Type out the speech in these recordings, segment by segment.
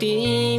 सानो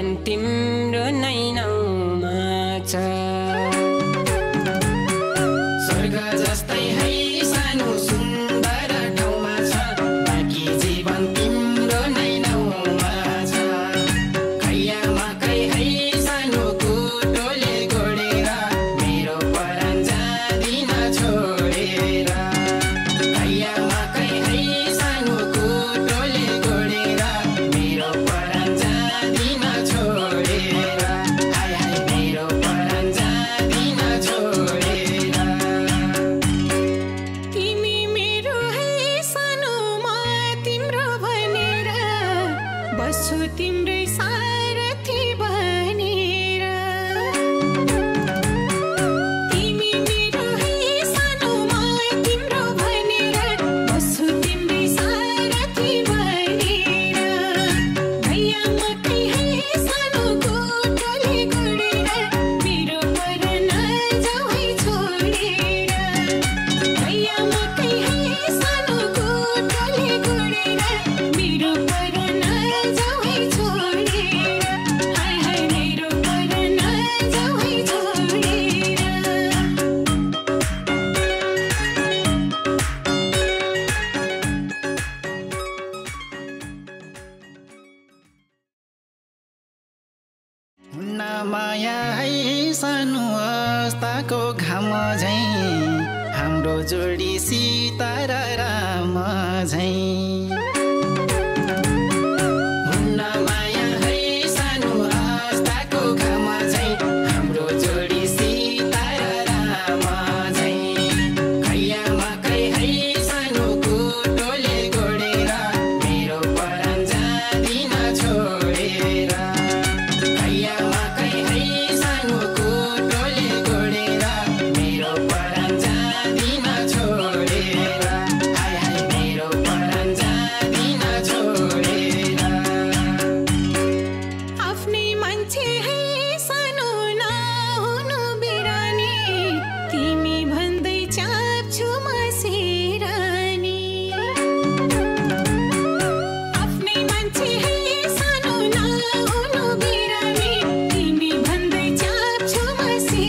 जीवन तिम्रो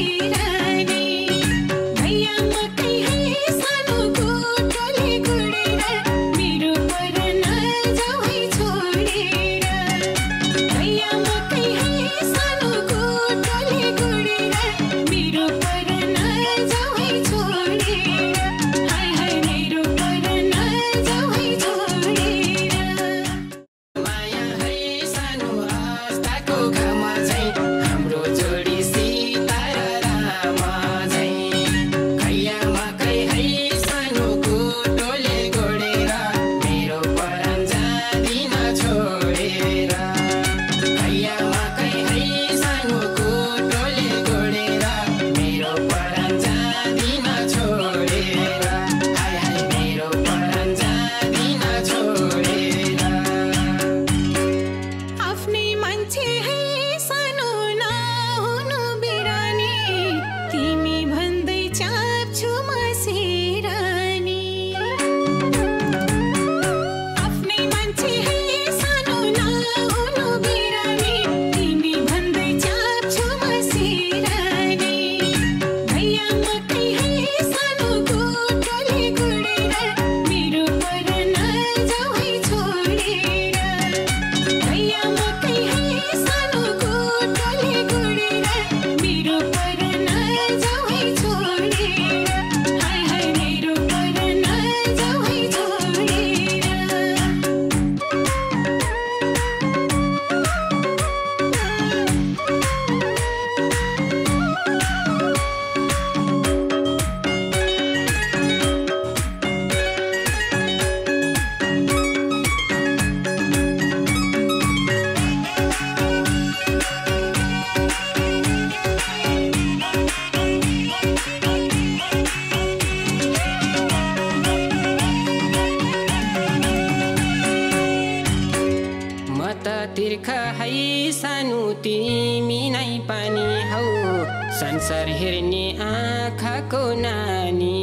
Shri Ram. संसार हेर्ने आँखाको नानी।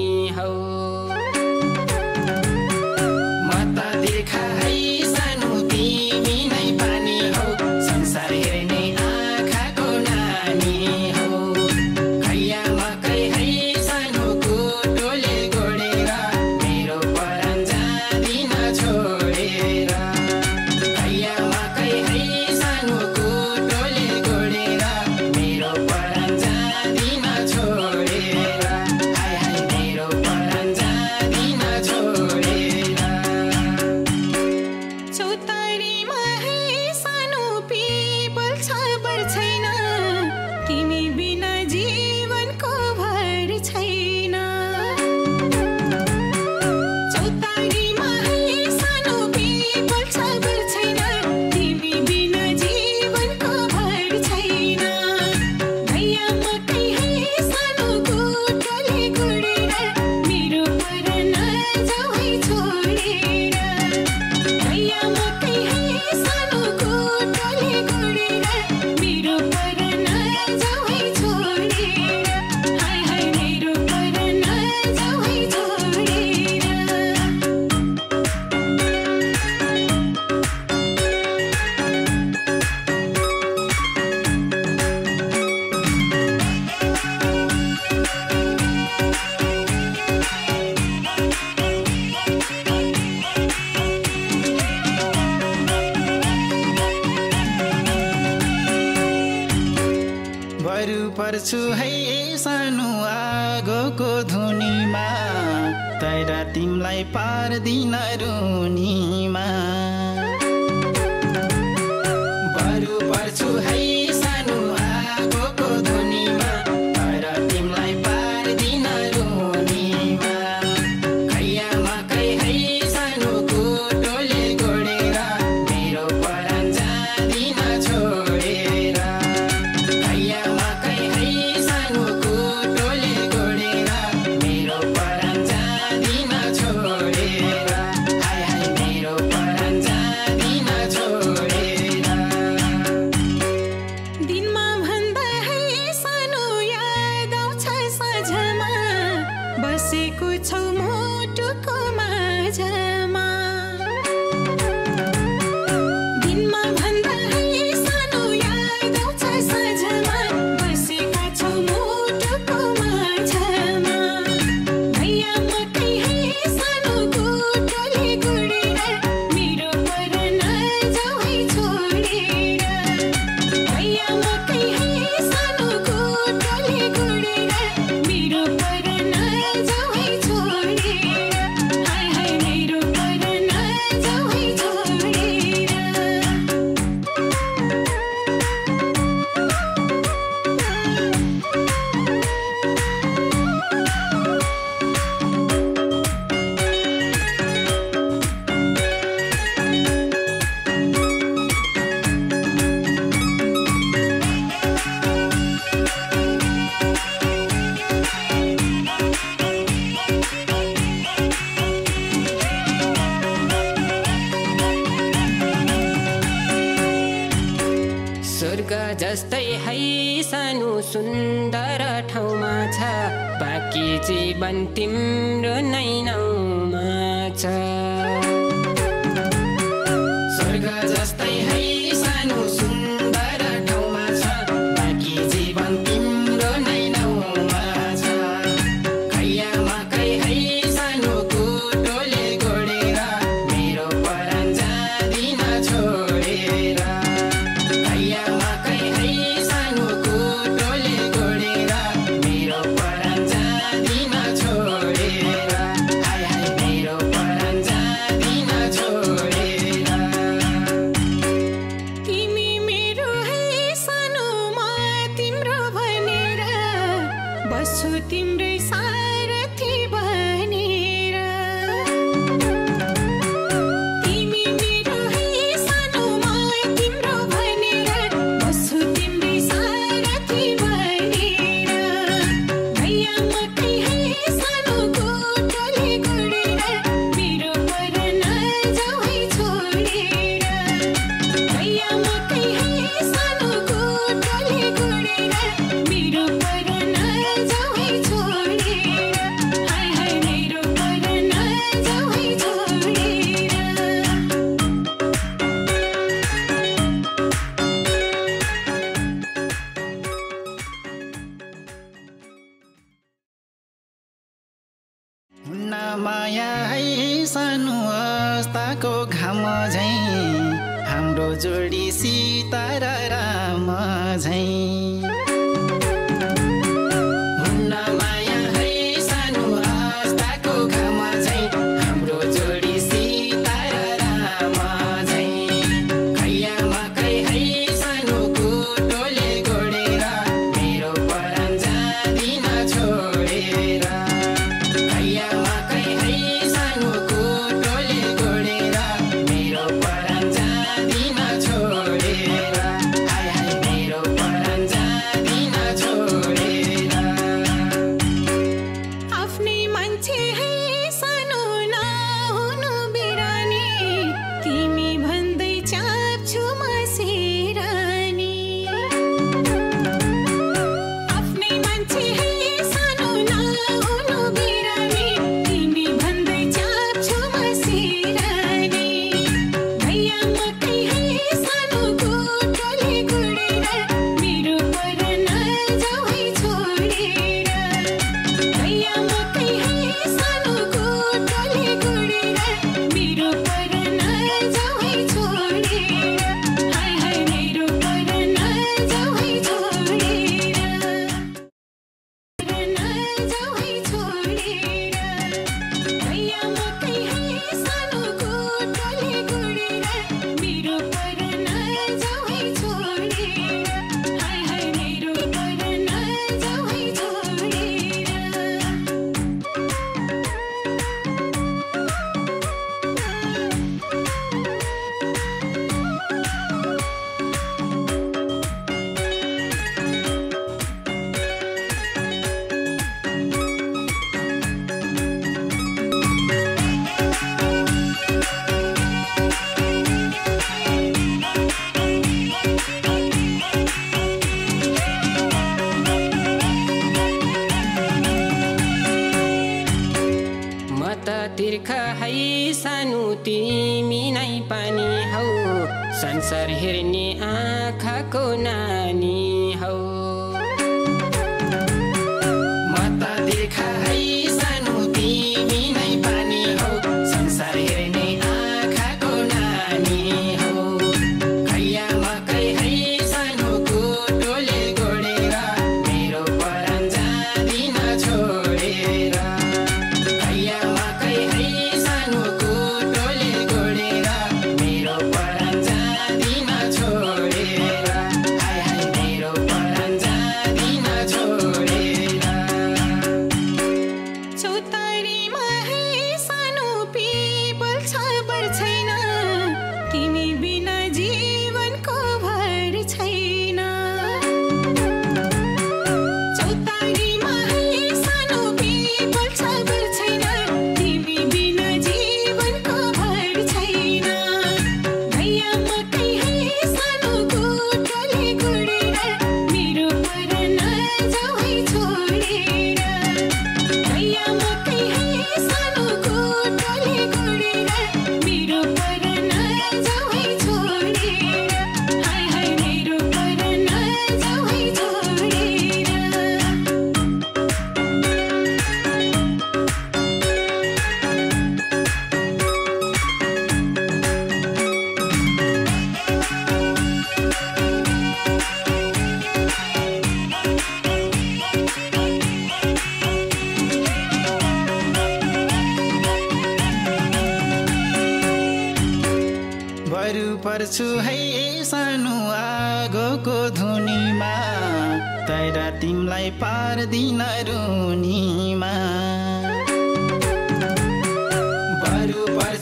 गर्छु है सानो आगोको धुनीमा। तैरा तिमीलाई पारदिन रुनी स्वर्ग जस्तै है सानो सुन्दर ठाउँमा छ बाँकी जीवन तिम्रो नै नाउँमा छ। संसार हेर्ने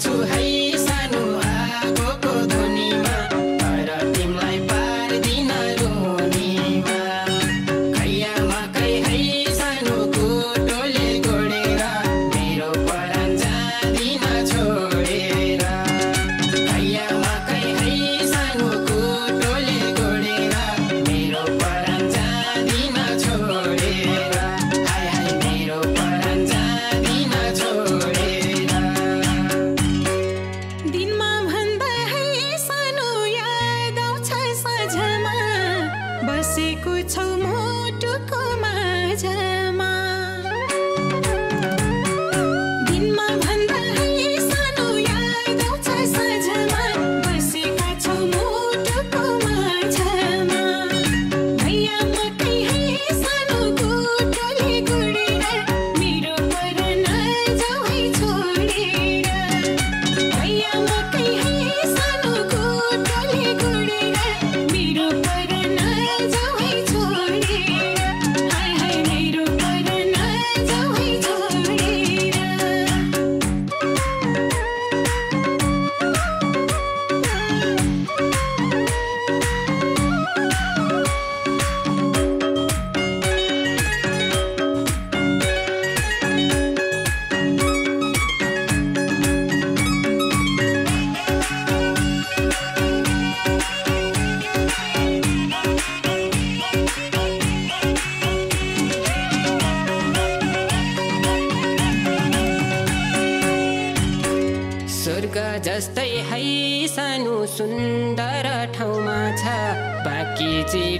to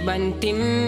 बन्तिम्